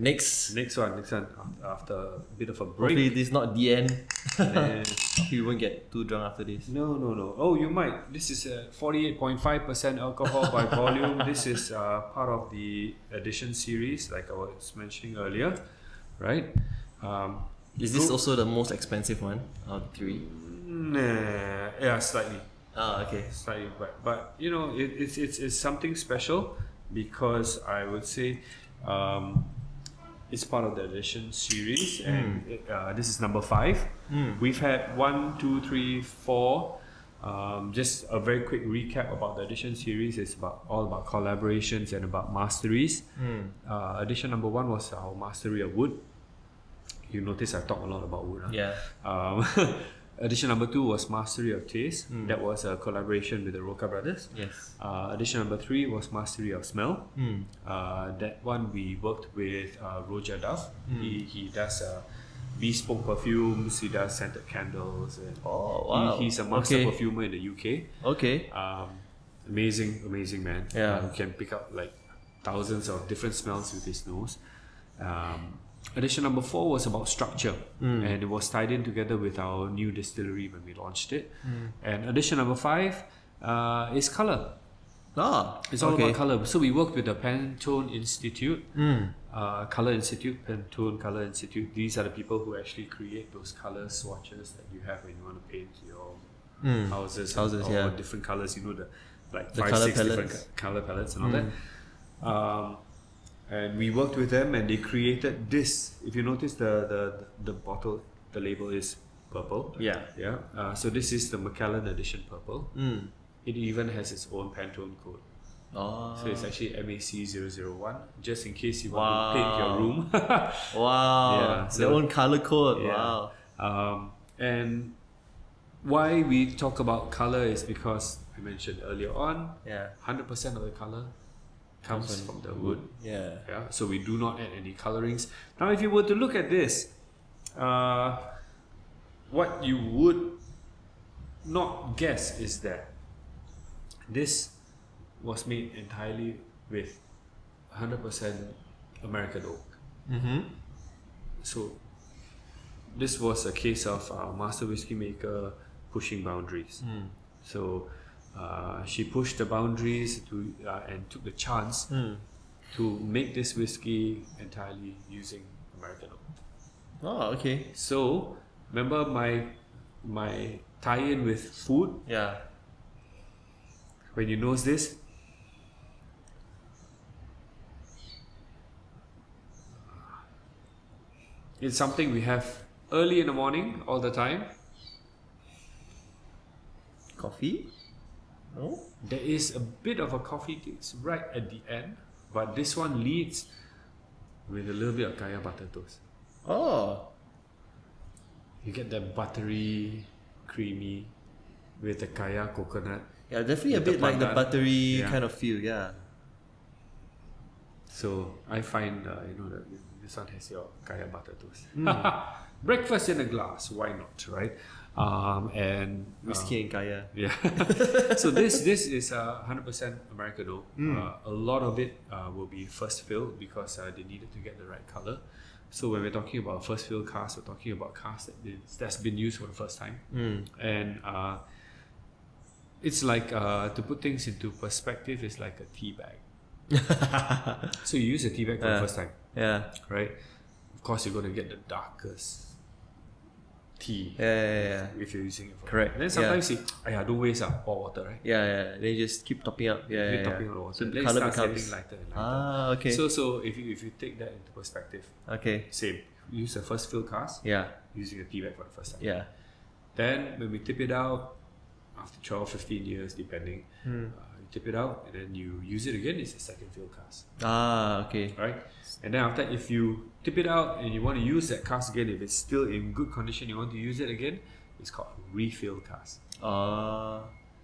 Next, Next one, next one. After a bit of a break. hopefully this is not the end. you won't get too drunk after this. no, no, no. Oh, you might. This is uh, 48.5% alcohol by volume. This is uh, part of the edition series, like I was mentioning earlier, right? Um, Is this also the most expensive one out of three? nah, yeah, slightly. Ah, okay. slightly but but you know it, it's, it's it's something special because I would say um, it's part of the edition series and it, uh, this is number five. We've had one two three four. Um, just a very quick recap about the edition series. It's about all about collaborations and about masteries. Uh, edition number one was our mastery of wood. You notice I talk a lot about wood huh? Yeah. Um, edition number two was Mastery of Taste. Hmm. That was a collaboration with the Roca brothers. Yes. Uh, edition number three was Mastery of Smell. Mm. Uh, that one we worked with uh, Roja Dove. Hmm. He, he does uh, bespoke perfumes, he does scented candles. And Oh, wow. he, he's a master Okay. perfumer in the UK. Okay. Um, amazing, amazing man. Yeah. Uh, who can pick up like thousands of different smells with his nose. Um, edition number four was about structure, Hmm. and it was tied in together with our new distillery when we launched it. Hmm. And edition number five uh, is color. Ah, It's all okay. about color. So we worked with the Pantone Institute, Mm. uh, Color Institute, Pantone Color Institute. These are the people who actually create those color swatches that you have when you want to paint your Mm. houses, Houses, or yeah. different colors. You know the like The five, colour six different palettes. co- color palettes and all that. Um, and we worked with them, and they created this. If you notice, the the the bottle, the label is purple. Yeah. Yeah. Uh, so this is the Macallan Edition purple. Mm. It even has its own Pantone code. Oh. So it's actually MAC001, just in case you want to paint your room. wow. Yeah, Their own color code. Yeah. Wow. Um, and why we talk about color is because I mentioned earlier on, Yeah. 100% of the color comes from the wood. Yeah. Yeah, so we do not add any colorings. Now, if you were to look at this, uh, what you would not guess is that this was made entirely with 100% American oak. Mm-hmm. So this was a case of a master whiskey maker pushing boundaries. Mm. So uh, she pushed the boundaries to uh, and took the chance Mm. to make this whiskey entirely using American oak. Oh, okay. So remember my my tie-in with food Yeah. when you nose this. It's something we have early in the morning all the time. Coffee? No? There is a bit of a coffee taste right at the end, but this one leads with a little bit of kaya butter toast. Oh. You get that buttery, creamy with the kaya coconut. Yeah, definitely a bit like the buttery Yeah. kind of feel, yeah. So I find uh, you know that this one has your kaya butter toast. Hmm. Breakfast in a glass, why not, right? Um, and uh, Whiskey and kaya. Yeah. so this this is uh, 100% American oak. Hmm. Uh, a lot of it uh, will be first fill because uh, they needed to get the right color. So when we're talking about first fill cask, we're talking about cask that been, that's been used for the first time. Mm. And uh, it's like uh, to put things into perspective, it's like a tea bag. so you use a tea bag for Yeah. the first time, Yeah. right? Of course, you're going to get the darkest tea Yeah, yeah, yeah. if you're using it for Correct, And then sometimes you, yeah, don't waste up pour water, right? Yeah, yeah. They just keep topping up. Yeah, Keep yeah, topping yeah. on water. So the then it color starts becomes getting lighter and lighter. Ah, okay. So so if you if you take that into perspective, okay. same. Use the first fill cask Yeah, using a tea bag for the first time. yeah. Then when we tip it out after 12, 15 years depending, Hmm. uh, tip it out and then you use it again. It's a second fill cask, Ah, okay. right? And then after if you tip it out and you want to use that cask again, if it's still in good condition, you want to use it again. It's called refill cask. Uh,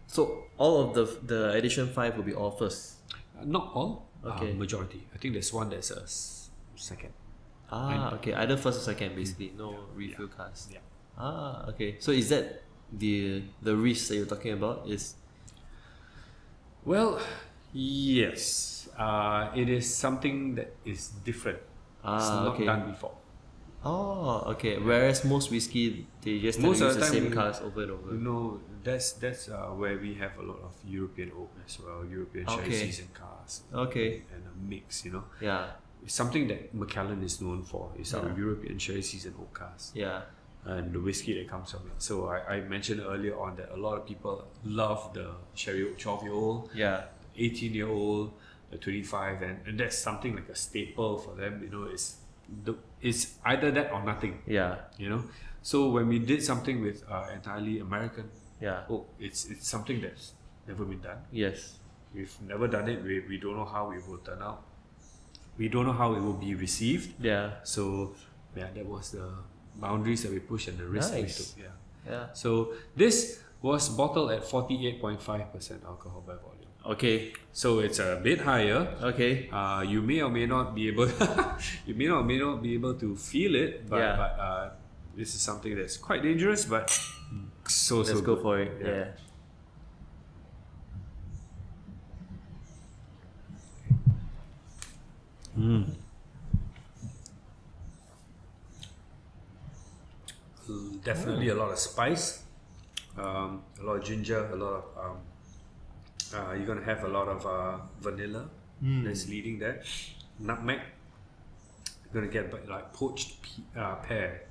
so all of the the edition five will be all first. Uh, not all, Okay. uh, majority. I think there's one that's a s- second. Ah, okay. Either first or second, basically. No refill cask. Yeah. Ah, okay. So is that the the risk that you're talking about? Is Well, yes. Uh, it is something that is different it's Ah, not okay. done before. Oh, okay. Whereas most whiskey, they just Most use the the same cars over and over. You know, that's that's uh, where we have a lot of European oak as well, European sherry Okay. seasoned cars, Okay. and a mix. You know, Yeah. it's something that Macallan is known for. Is our European sherry seasoned oak cars Yeah. And the whiskey that comes from it. So I, I mentioned earlier on that a lot of people love the sherry oak, twelve year old, Yeah. eighteen year old, the twenty five, and, and that's something like a staple for them. You know, it's the it's either that or nothing. Yeah. You know, so when we did something with uh, entirely American Yeah. oh, it's it's something that's never been done. Yes. We've never done it. We, we don't know how it will turn out. We don't know how it will be received. Yeah. So yeah, that was the boundaries that we pushed and the risk that we took. Yeah. Yeah. So this was bottled at forty eight point five percent alcohol by volume. Okay. So it's a bit higher. Okay. Uh, you may or may not be able you may or may not be able to feel it, but, Yeah. but uh, this is something that's quite dangerous, but so Let's so go good. for it. Yeah. Definitely a lot of spice, um, a lot of ginger, a lot of um, uh, you're gonna have a lot of uh, vanilla that's leading there, nutmeg. You're gonna get like poached pe- uh, pear.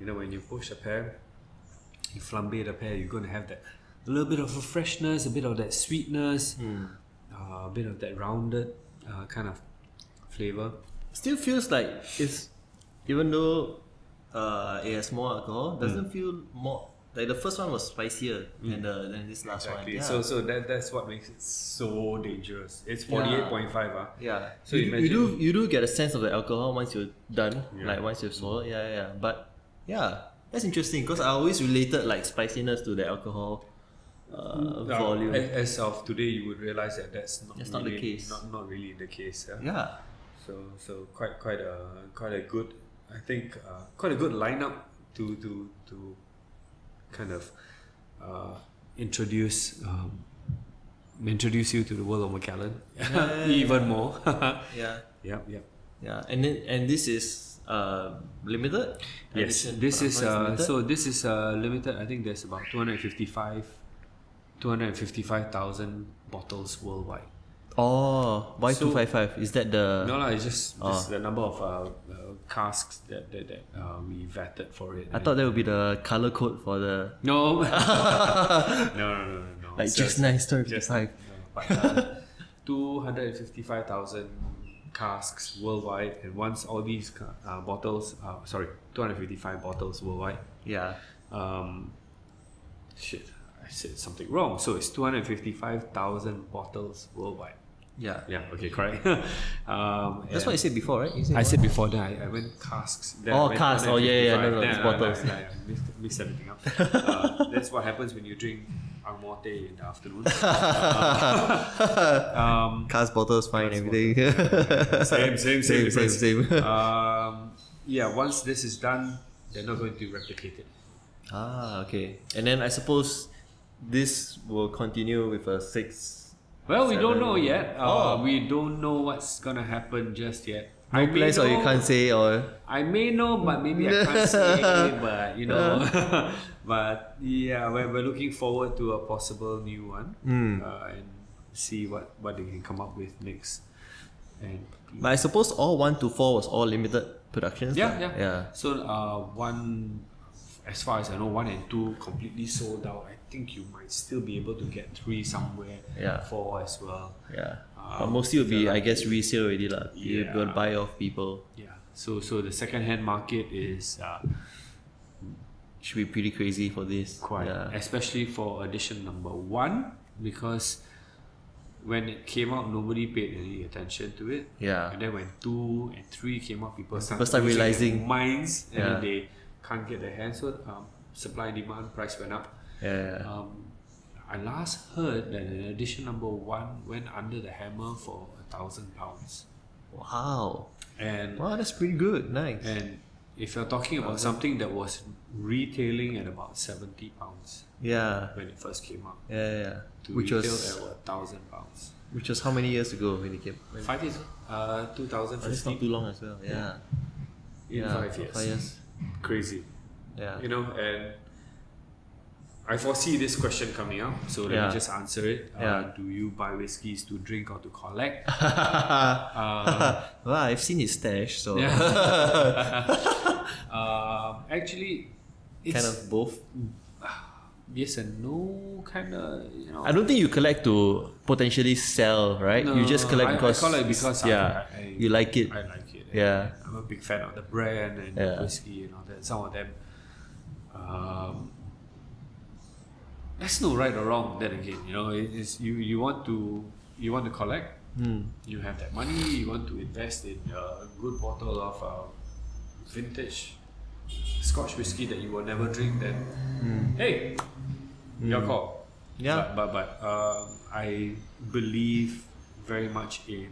You know when you poach a pear, you flambe the pear. You're gonna have that a little bit of a freshness, a bit of that sweetness, uh, a bit of that rounded uh, kind of flavor. Still feels like it's even though uh, it has more alcohol, doesn't feel more like the first one was spicier than the than this last Exactly. one. Yeah. So so that that's what makes it so dangerous. It's forty eight point five. Ah. yeah. So you, imagine- you do you do get a sense of the alcohol once you're done, Yeah. like once you've swallowed. Yeah, yeah, yeah. But yeah, that's interesting because I always related like spiciness to the alcohol uh, Now, volume. As of today, you would realize that that's not That's not the really, case. Not not really the case. Yeah. yeah. So so quite quite a quite a good. I think uh, quite a good lineup to to to kind of uh, introduce. Um, introduce you to the world of Macallan yeah, even more. Yeah. yep, yep. Yeah. And then and this is uh limited. Yes, this is uh, so this is uh, limited. I think there's about 255 255,000 bottles worldwide. Oh, why So- two five five? Is that the No, no, it's just, Oh. just the number of uh, uh, casks that that, that uh, we vetted for it. I thought that would be the color code for the no, no, no, no, no, like It's just nice story just five. no, but uh, 255,000 casks worldwide, and once all these uh, bottles, uh, sorry, 255 bottles worldwide. Yeah. Um, shit, I said something wrong. So it's 255,000 bottles worldwide. Yeah. Yeah, okay, correct. um, That's what you said before, right? Said I said before that I, I went casks. Then Oh, went casks. Oh, yeah, yeah. No, no, it's bottles. I, I, I mixed, mixed everything up. uh, that's what happens when you drink Angmote in the afternoon. um, Cars, bottles, fine, everything. same, same, same, same, same, same. um, yeah, once this is done, they're not going to replicate it. ah, okay. And then I suppose this will continue with a six. Well, we don't know yet. Uh, Oh. We don't know what's gonna happen just yet. No I may plans, or you can't say, or I may know, but maybe I can't say. But you know, but yeah, we're, we're looking forward to a possible new one Hmm. uh, and see what what they can come up with next. And but I suppose all one to four was all limited productions. yeah, lah. yeah, yeah. So uh, one, as far as I know, one and two completely sold out. I think you might still be able to get three somewhere. Yeah. Four as well. Yeah. Um, but mostly will be, I guess, resale already lah. You Yeah. go buy off people. Yeah. So so the second hand market is uh, Should be pretty crazy for this. quite, Yeah. especially for edition number one, because when it came out, nobody paid any attention to it. Yeah. And then when two and three came out, people started start realizing- minds, and Yeah. then they can't get their hands. So um, supply and demand price went up. Yeah. Um, I last heard that an edition number one went under the hammer for a thousand pounds, Wow. and Wow, that's pretty good. Nice. and if you're talking about something that was retailing at about seventy pounds Yeah. when it first came out, Yeah, yeah. to Which retail was at a thousand pounds. which was how many years ago when it came? When, Five years ago. Uh, But it's not too long as well. Yeah. In yeah, five years. Five years. Crazy. Yeah. You know, and I foresee this question coming up, so let Yeah. me just answer it. Uh, Yeah. Do you buy whiskies to drink or to collect? well, I've seen his stash, so Um, actually, it's kind of both. yes and no, kind of. You know, I don't think you collect to potentially sell, right? you just collect I- I because collect because yeah, I- I- you like it. I like it. Yeah. I'm a big fan of the brand and Yeah. the whiskey and all that. Some of them, um, there's no right or wrong. Then again, you know, it is you you want to you want to collect. Hmm. You have that money. You want to invest in a good bottle of uh, vintage Scotch whiskey that you will never drink. Then, hey, your call. Yeah. But but, but um, I believe very much in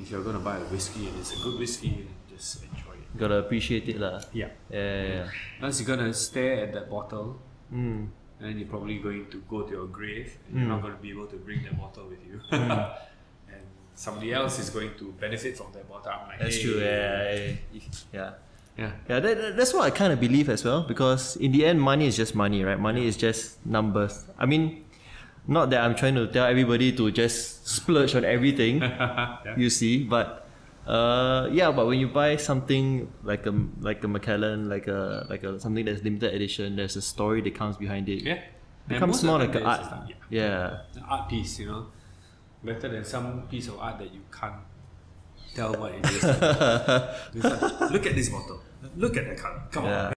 if you're gonna buy a whiskey and it's a good whiskey, just enjoy it. Gotta appreciate it, lah. Yeah. Yeah, yeah, Once you're gonna stare at that bottle. Mm. And then you're probably going to go to your grave and you're not going to be able to bring that bottle with you. Hmm. and somebody else is going to benefit from that bottle. I'm like, That's hey. true. Yeah, yeah, yeah. Yeah. Yeah, that, that- that's what I kind of believe as well. Because in the end, money is just money, right? Money is just numbers. I mean, not that I'm trying to tell everybody to just splurge on everything. You see, but uh, yeah, but when you buy something like a like a Macallan, like a like a something that's limited edition, there's a story that comes behind it. Yeah. Becomes more like an art. just- yeah. Yeah. Art piece, you know. Better than some piece of art that you can't tell what it is. Like, Look at this bottle. Look at the color. Come Yeah.